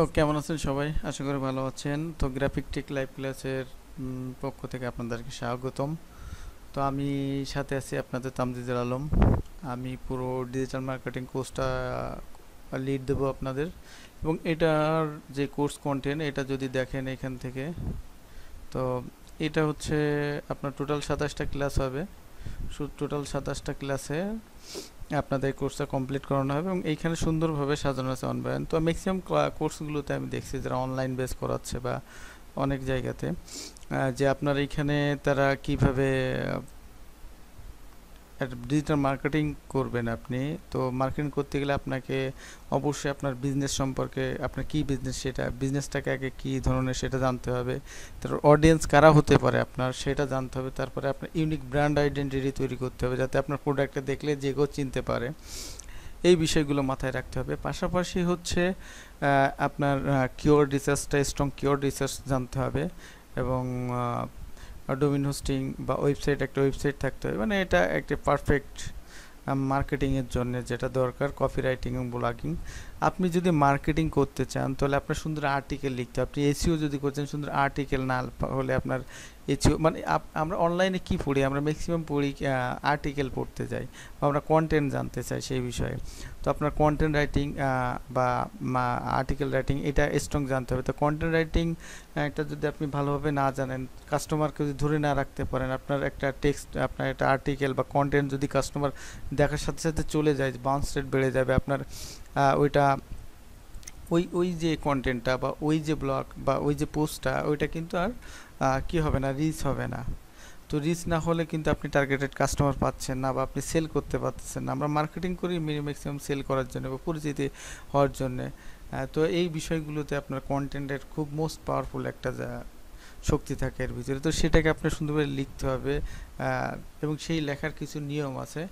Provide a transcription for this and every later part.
ও, কেমন আছেন সবাই? আশা করি ভালো আছেন। তো গ্রাফিক টেক লাইভ ক্লাসের পক্ষ থেকে আপনাদেরকে স্বাগতম। তো আমি সাথে আছি আপনাদের তামজিদুল আলম। আমি পুরো ডিজিটাল মার্কেটিং কোর্সটা লিড দেবো আপনাদের। এবং এটার যে কোর্স কন্টেন্ট এটা যদি দেখেন এখান থেকে, তো এটা হচ্ছে আপনার টোটাল সাতাশটা ক্লাস হবে। টোটাল সাতাশটা ক্লাসে আপনাদের কোর্সটা কমপ্লিট করানো হবে এবং এইখানে সুন্দরভাবে সাজানো আছে অনলাইন তো ম্যাক্সিমাম কোর্সগুলোতে আমি দেখছি যারা অনলাইন বেস করাচ্ছে বা অনেক জায়গাতে যে আপনার এইখানে তারা কীভাবে ডিজিটাল মার্কেটিং করবেন আপনি। তো মার্কেটিং করতে গেলে আপনাকে অবশ্যই আপনার বিজনেস সম্পর্কে, আপনার কি বিজনেস সেটা বিজনেসটাকে আগে কী ধরনের সেটা জানতে হবে, তারপর অডিয়েন্স কারা হতে পারে আপনার সেটা জানতে হবে, তারপরে আপনার ইউনিক ব্র্যান্ড আইডেন্টিটি তৈরি করতে হবে যাতে আপনার প্রোডাক্টটা দেখলে যে কেউ চিনতে পারে। এই বিষয়গুলো মাথায় রাখতে হবে। পাশাপাশি হচ্ছে আপনার কিওর রিসার্চটা স্ট্রং কিওর রিসার্চ জানতে হবে এবং ডোমিন হোস্টিং বা ওয়েবসাইট একটা ওয়েবসাইট থাকতে হবে। মানে এটা একটা পারফেক্ট মার্কেটিংয়ের জন্য যেটা দরকার কপি রাইটিং এবং ব্লগিং আপনি যদি মার্কেটিং করতে চান, তাহলে আপনার সুন্দর আর্টিকেল লিখতে আপনি এসিও যদি করছেন, সুন্দর আর্টিকেল না হলে আপনার এসিও মানে আমরা অনলাইনে কি পড়ি? আমরা ম্যাক্সিমাম পড়ি আর্টিকেল পড়তে যাই বা আমরা কন্টেন্ট জানতে চাই সেই বিষয়ে। তো আপনার কন্টেন্ট রাইটিং বা আর্টিকেল রাইটিং এটা স্ট্রং জানতে হবে। তো কন্টেন্ট রাইটিং এটা যদি আপনি ভালোভাবে না জানেন কাস্টমারকে যদি ধরে না রাখতে পারেন, আপনার একটা টেক্সট আপনার একটা আর্টিকেল বা কন্টেন্ট যদি কাস্টমার দেখার সাথে সাথে চলে যায় বাউন্স রেট বেড়ে যাবে, আপনার ওইটা ওই ওই যে কন্টেন্টটা বা ওই যে ব্লগ বা ওই যে পোস্টটা ওইটা কিন্তু আর কি হবে না রিচ হবে না। তো রিচ না হলে কিন্তু আপনি টার্গেটেড কাস্টমার পাচ্ছেন না বা আপনি সেল করতে পারতেছেন না। আমরা মার্কেটিং করি ম্যাক্সিমাম সেল করার জন্য বা পরিচিতি হওয়ার জন্যে। তো এই বিষয়গুলোতে আপনার কন্টেন্টের খুব মোস্ট পাওয়ারফুল একটা শক্তি থাকে এর ভিতরে। তো সেটাকে আপনার সুন্দরভাবে লিখতে হবে এবং সেই লেখার কিছু নিয়ম আছে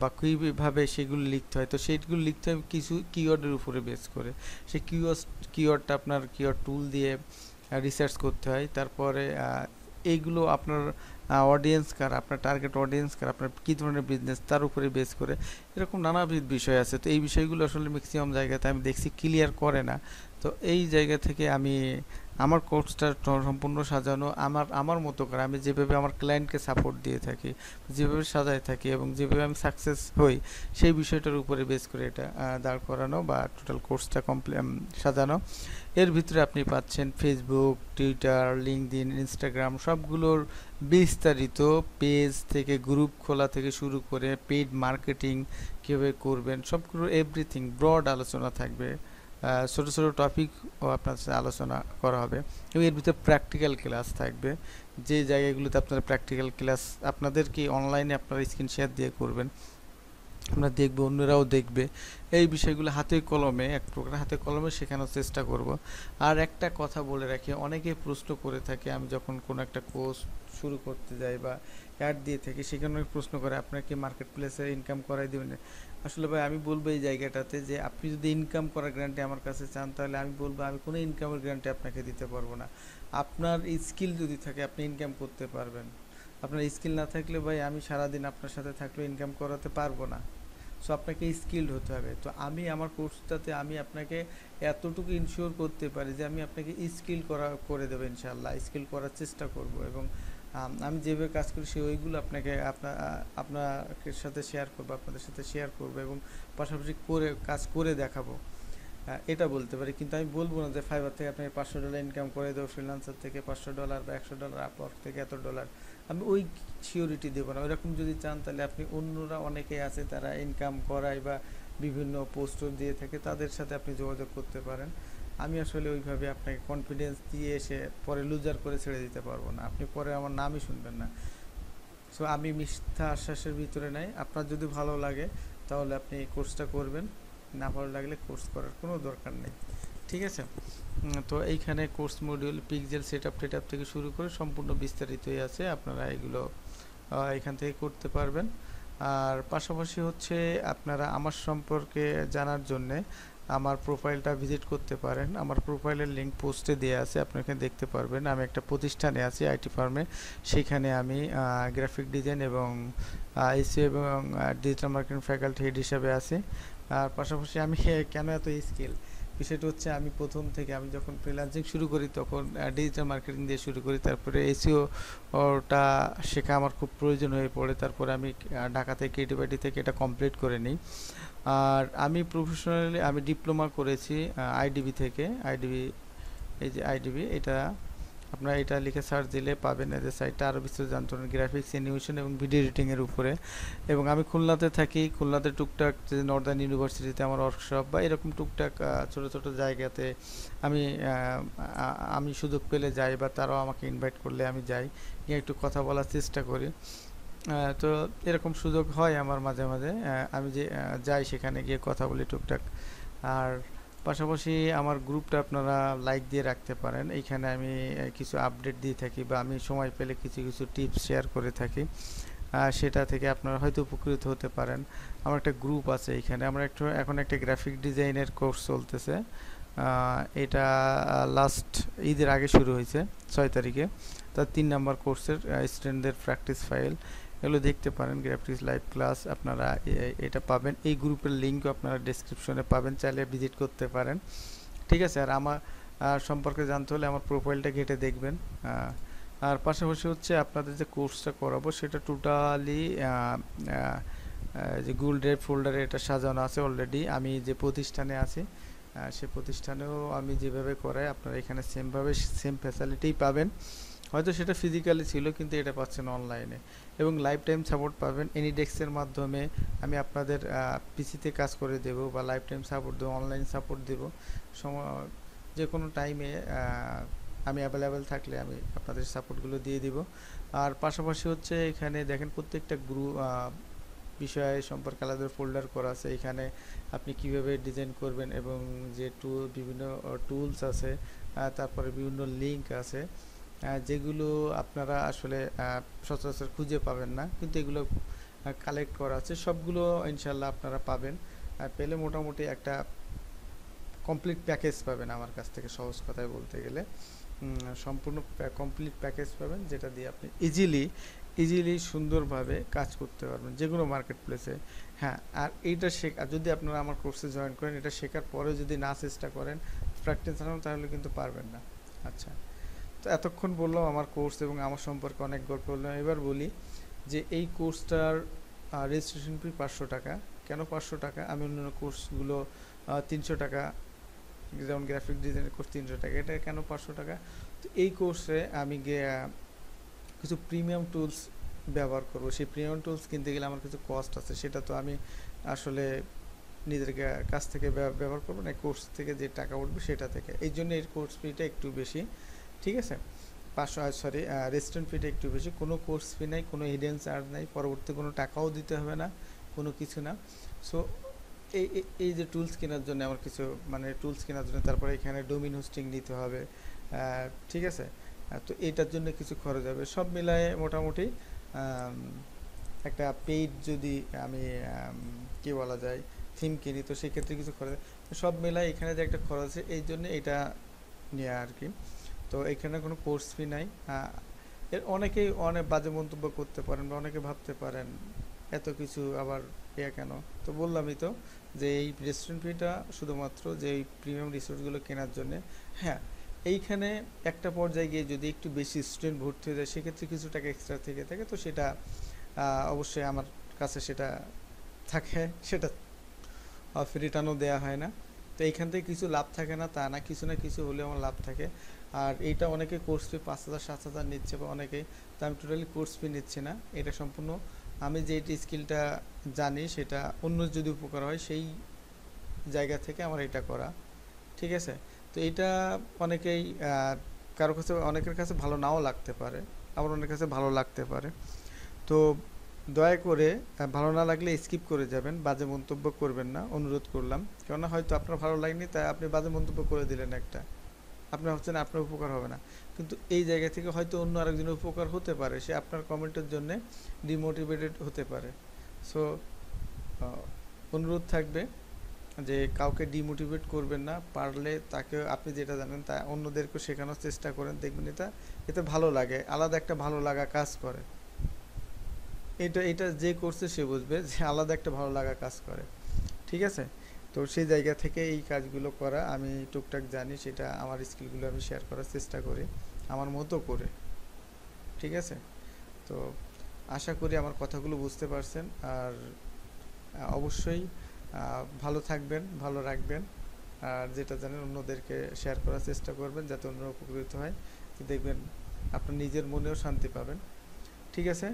বা কীভাবে সেগুলো লিখতে হয়। তো সেইগুলো লিখতে হবে কিছু কিওয়ার্ডের উপরে বেস করে। সেই কিওয়ার্ড কিওয়ার্ডটা আপনার কিওয়ার্ড টুল দিয়ে রিসার্চ করতে হয়। তারপরে এইগুলো আপনার অডিয়েন্স কার, আপনার টার্গেট অডিয়েন্স কার, আপনার কী ধরনের বিজনেস তার উপরে বেস করে। এরকম নানাবিধ বিষয় আছে। তো এই বিষয়গুলো আসলে ম্যাক্সিমাম জায়গাতে আমি দেখছি ক্লিয়ার করে না। তো এই জায়গা থেকে আমি আমার কোর্সটা সম্পূর্ণ সাজানো, আমার আমার মতো করে আমি যেভাবে আমার ক্লায়েন্টকে সাপোর্ট দিয়ে থাকি, যেভাবে সাজায় থাকি এবং যেভাবে আমি সাকসেস হই, সেই বিষয়টার উপরে বেস করে এটা দাঁড় করানো বা টোটাল কোর্সটা কমপ্লি সাজানো। এর ভিতরে আপনি পাচ্ছেন ফেসবুক টুইটার লিঙ্কডিন ইনস্টাগ্রাম সবগুলোর বিস্তারিত পেজ থেকে গ্রুপ খোলা থেকে শুরু করে পেইড মার্কেটিং কীভাবে করবেন, সবগুলো এভরিথিং ব্রড আলোচনা থাকবে। ছোট ছোট টপিকও আপনার সাথে আলোচনা করা হবে। এবং এর ভিতরে প্র্যাকটিক্যাল ক্লাস থাকবে। যে জায়গাগুলোতে আপনারা প্র্যাকটিক্যাল ক্লাস আপনাদেরকে অনলাইনে আপনারা স্ক্রিন শেয়ার দিয়ে করবেন। আমরা দেখব, অন্যরাও দেখবে। এই বিষয়গুলো হাতে কলমে, এক প্রকার হাতে কলমে শেখানোর চেষ্টা করব। আর একটা কথা বলে রাখি, অনেকে প্রশ্ন করে থাকে, আমি যখন কোনো একটা কোর্স শুরু করতে যাই বা অ্যাড দিয়ে থাকি, সেখানে অনেক প্রশ্ন করে, আপনার কি মার্কেট প্লেসে ইনকাম করাই দেবেন? আসলে ভাই, আমি বলব এই জায়গাটাতে যে, আপনি যদি ইনকাম করার গ্যারান্টি আমার কাছে চান, তাহলে আমি বলব, আমি কোনো ইনকামের গ্যারান্টি আপনাকে দিতে পারব না। আপনার স্কিল যদি থাকে, আপনি ইনকাম করতে পারবেন। আপনার স্কিল না থাকলে ভাই, আমি সারাদিন আপনার সাথে থাকলেও ইনকাম করাতে পারব না। সো আপনাকে স্কিল্ড হতে হবে। তো আমি আমার কোর্সটাতে আমি আপনাকে এতটুকু ইনশিওর করতে পারি যে আমি আপনাকে স্কিল করা, করে দেবো ইনশাল্লাহ স্কিল করার চেষ্টা করব এবং, আমি যেভাবে কাজ করি সে ওইগুলো আপনাকে আপনার আপনাকে সাথে শেয়ার করব, আপনাদের সাথে শেয়ার করব এবং পাশাপাশি করে, কাজ করে দেখাবো। এটা বলতে পারি। কিন্তু আমি বলব না যে ফাইবার থেকে আপনি পাঁচশো ডলার ইনকাম করে দেবো ফ্রিলান্সার থেকে পাঁচশো ডলার বা একশো ডলার আপওয়ার্ক থেকে এত ডলার আমি ওই সিওরিটি দেবো না। ওইরকম যদি চান তাহলে আপনি অন্যরা অনেকেই আছে তারা ইনকাম করায় বা বিভিন্ন পোস্টর দিয়ে থাকে, তাদের সাথে আপনি যোগাযোগ করতে পারেন। আমি আসলে ওইভাবে আপনাকে কনফিডেন্স দিয়ে এসে পরে লুজার করে ছেড়ে দিতে পারব না। আপনি পরে আমার নামই শুনবেন না। সো আমি মিথ্যা আশ্বাসের ভিতরে নাই। আপনার যদি ভালো লাগে তাহলে আপনি কোর্সটা করবেন। না ভালো লাগলে কোর্স করার কোনো দরকার নেই। ঠিক আছে? তো এইখানে course module pixel set up TET থেকে শুরু করে সম্পূর্ণ বিস্তারিতই আছে। আপনারা এগুলো এখান থেকে করতে পারবেন। আর পাশাপাশি হচ্ছে আপনারা আমার সম্পর্কে জানার জন্যে আমার প্রোফাইলটা ভিজিট করতে পারেন। আমার প্রোফাইলের লিঙ্ক পোস্টে দেওয়া আছে, আপনি এখানে দেখতে পারবেন। আমি একটা প্রতিষ্ঠানে আছি, আইটি ফার্মে। সেখানে আমি গ্রাফিক ডিজাইন এবং এসিও এবং ডিজিটাল মার্কেটিং ফ্যাকাল্টি হেড হিসাবে আছি। আর পাশাপাশি আমি, কেন এত স্কিল বিষয়টা হচ্ছে আমি প্রথম থেকে আমি যখন ফ্রিলান্সিং শুরু করি তখন ডিজিটাল মার্কেটিং দিয়ে শুরু করি। তারপরে এসিওটা শেখা আমার খুব প্রয়োজন হয়ে পড়ে। তারপরে আমি ঢাকা থেকে কেটিবাইটি থেকে এটা কমপ্লিট করে নিই। আর আমি প্রফেশনালি আমি ডিপ্লোমা করেছি আইডিবি থেকে। আইডিবি এই যে আইডিবি এটা আপনারা এটা লিখে সার্চ দিলে পাবেন এদের সাইটটা আরও বিস্তারিত জানতে পারেন গ্রাফিক্স অ্যানিমেশন এবং ভিডিও এডিটিংয়ের উপরে। এবং আমি খুলনাতে থাকি। খুলনাতে টুকটাক যে নর্দার্ন ইউনিভার্সিটিতে আমার ওয়ার্কশপ বা এরকম টুকটাক ছোট ছোট জায়গাতে আমি আমি সুযোগ পেলে যাই বা তারাও আমাকে ইনভাইট করলে আমি যাই। গিয়ে একটু কথা বলার চেষ্টা করি। তো এরকম সুযোগ হয় আমার মাঝে মাঝে। আমি যে যাই সেখানে গিয়ে কথা বলি টুকটাক। আর পাশাপাশি আমার গ্রুপটা আপনারা লাইক দিয়ে রাখতে পারেন। এইখানে আমি কিছু আপডেট দিয়ে থাকি বা আমি সময় পেলে কিছু কিছু টিপস শেয়ার করে থাকি। সেটা থেকে আপনারা হয়তো উপকৃত হতে পারেন। আমার একটা গ্রুপ আছে এইখানে আমরা একটু, এখন একটা গ্রাফিক ডিজাইনের কোর্স চলতেছে। এটা লাস্ট ঈদের আগে শুরু হয়েছে, ছয় তারিখে। তার তিন নাম্বার কোর্সের স্টুডেন্টদের প্র্যাকটিস ফাইল এগুলো দেখতে পারেন গ্রাফিক্স লাইভ ক্লাস আপনারা এটা পাবেন। এই গ্রুপের লিঙ্কও আপনারা ডেসক্রিপশনে পাবেন, চাইলে ভিজিট করতে পারেন। ঠিক আছে, আর আমার সম্পর্কে জানতে হলে আমার প্রোফাইলটা ঘেটে দেখবেন। আর পাশাপাশি হচ্ছে আপনাদের যে কোর্সটা করাবো, সেটা টোটালি যে গুগল ড্রাইভ ফোল্ডারে এটা সাজানো আছে অলরেডি আমি যে প্রতিষ্ঠানে আছি সে প্রতিষ্ঠানেও আমি যেভাবে করাই, আপনারা এখানে সেমভাবে সেম ফ্যাসিলিটিই পাবেন। হয়তো সেটা ফিজিক্যালি ছিল, কিন্তু এটা পাচ্ছেন অনলাইনে এবং লাইফ টাইম সাপোর্ট পাবেন এনিডেক্সের মাধ্যমে আমি আপনাদের পিসিতে কাজ করে দেব বা লাইফ টাইম সাপোর্ট দেবো অনলাইন সাপোর্ট দেব। যে কোনো টাইমে আমি অ্যাভেলেবেল থাকলে আমি আপনাদের সাপোর্টগুলো দিয়ে দিব। আর পাশাপাশি হচ্ছে এখানে দেখেন প্রত্যেকটা গ্রুপ বিষয় সম্পর্কে আলাদা ফোল্ডার করা আছে। এখানে আপনি কীভাবে ডিজাইন করবেন এবং যে টুল বিভিন্ন টুলস আছে তারপরে বিভিন্ন লিঙ্ক আছে। যেগুলো আপনারা আসলে সচরাচর খুঁজে পাবেন না, কিন্তু এগুলো কালেক্ট করা আছে। সবগুলো ইনশাল্লাহ আপনারা পাবেন। পেলে মোটামুটি একটা কমপ্লিট প্যাকেজ পাবেন আমার কাছ থেকে, সহজ কথায় বলতে গেলে। সম্পূর্ণ কমপ্লিট প্যাকেজ পাবেন, যেটা দিয়ে আপনি ইজিলি ইজিলি সুন্দরভাবে কাজ করতে পারবেন, যে কোনো মার্কেট প্লেসে হ্যাঁ আর এইটা শেখা যদি আপনারা আমার কোর্সে জয়েন করেন, এটা শেখার পরেও যদি না চেষ্টা করেন প্র্যাকটিস তাহলে কিন্তু পারবেন না। আচ্ছা। তো এতক্ষণ বললাম আমার কোর্স এবং আমার সম্পর্কে অনেক গল্প বললাম। এবার বলি যে এই কোর্সটার রেজিস্ট্রেশন ফি পাঁচশো টাকা। কেন পাঁচশো টাকা? আমি অন্যান্য কোর্সগুলো তিনশো টাকা, যেমন গ্রাফিক ডিজাইনের কোর্স তিনশো টাকা। এটা কেন পাঁচশো টাকা? তো এই কোর্সে আমি কিছু প্রিমিয়াম টুলস ব্যবহার করব। সেই প্রিমিয়াম টুলস কিনতে গেলে আমার কিছু কস্ট আছে। সেটা তো আমি আসলে নিজের কাছ থেকে ব্যবহার করব না। কোর্স থেকে যে টাকা উঠবে সেটা থেকে। এই জন্য এর কোর্স ফিটা একটু বেশি। ঠিক আছে? পাঁচশো সরি রেস্টুরেন্ট ফিটা একটু বেশি। কোনো কোর্স ফি নাই কোনো হিডেন চার্জ নাই পরবর্তী কোনো টাকাও দিতে হবে না কোনো কিছু না। সো এই এই- যে টুলস কেনার জন্য আমার কিছু মানে টুলস কেনার জন্য তারপরে এখানে ডোমিন হোস্টিং নিতে হবে ঠিক আছে? তো এটার জন্য কিছু খরচ হবে। সব মিলায়ে মোটামুটি একটা পেইড যদি আমি আম, কি বলা যায় থিম কিনি তো সেক্ষেত্রে কিছু খরচ সব মিলায় এখানে যে একটা খরচ আছে এই জন্য এটা নেওয়া আর কি। তো এখানে কোনো কোর্স ফি নাই। এর অনেকেই অনেক বাজে মন্তব্য করতে পারেন বা অনেকে ভাবতে পারেন এত কিছু আবার ইয়া কেন? তো বললামই তো যে এই রেস্টুরেন্ট ফিটা শুধুমাত্র যে এই প্রিমিয়াম রিসোর্টগুলো কেনার জন্যে। হ্যাঁ এইখানে একটা পর্যায়ে গিয়ে যদি একটু বেশি স্টুডেন্ট ভর্তি হয়ে যায়, সেক্ষেত্রে কিছু টাকা এক্সট্রা থেকে থাকে। তো সেটা অবশ্যই আমার কাছে সেটা থাকে, সেটা রিটার্নও দেওয়া হয় না। তো এইখান থেকে কিছু লাভ থাকে না, তা না, কিছু না কিছু হলেও আমার লাভ থাকে। আর এইটা অনেকে কোর্স ফি পাঁচ হাজার, সাত হাজার নিচ্ছে বা অনেকে, তো আমি টোটালি কোর্স ফি নিচ্ছি না। এটা সম্পূর্ণ, আমি যে স্কিলটা জানি সেটা অন্য যদি উপকার হয়, সেই জায়গা থেকে আমার এটা করা। ঠিক আছে? তো এটা অনেকেই কারও কাছে, অনেকের কাছে ভালো নাও লাগতে পারে, আবার অনেকের কাছে ভালো লাগতে পারে। তো দয়া করে ভালো না লাগলে স্কিপ করে যাবেন, বাজে মন্তব্য করবেন না, অনুরোধ করলাম। কেননা হয়তো আপনার ভালো লাগেনি, তাই আপনি বাজে মন্তব্য করে দিলেন একটা। আপনার হচ্ছে না, আপনার উপকার হবে না। কিন্তু এই জায়গা থেকে হয়তো অন্য আরেকজনের উপকার হতে পারে, সে আপনার কমেন্টের জন্য ডিমোটিভেটেড হতে পারে। সো অনুরোধ থাকবে যে কাউকে ডিমোটিভেট করবেন না, পারলে তাকে আপনি যেটা জানেন তা অন্যদেরকে শেখানোর চেষ্টা করেন, দেখবেন এটা, এতে ভালো লাগে, আলাদা একটা ভালো লাগা কাজ করে। এটা এটা যে করছে সে বুঝবে যে আলাদা একটা ভালো লাগা কাজ করে। ঠিক আছে? তো সেই জায়গা থেকে এই কাজগুলো করা আমি টুকটাক জানি, সেটা আমার স্কিলগুলো আমি শেয়ার করার চেষ্টা করি, আমার মতো করে। ঠিক আছে? তো আশা করি আমার কথাগুলো বুঝতে পারছেন। আর অবশ্যই ভালো থাকবেন, ভালো রাখবেন। আর যেটা জানেন, অন্যদেরকে শেয়ার করার চেষ্টা করবেন যাতে অন্যরা উপকৃত হয়। দেখবেন, আপনার নিজের মনেও শান্তি পাবেন। ঠিক আছে?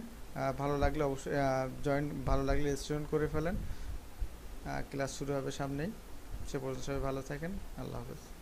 ভালো লাগলে অবশ্যই জয়েন ভালো লাগলে রেজিস্ট্রেশন করে ফেলেন। ক্লাস শুরু হবে সামনেই। সে পর্যন্ত সবাই ভালো থাকেন। আল্লাহ হাফেজ।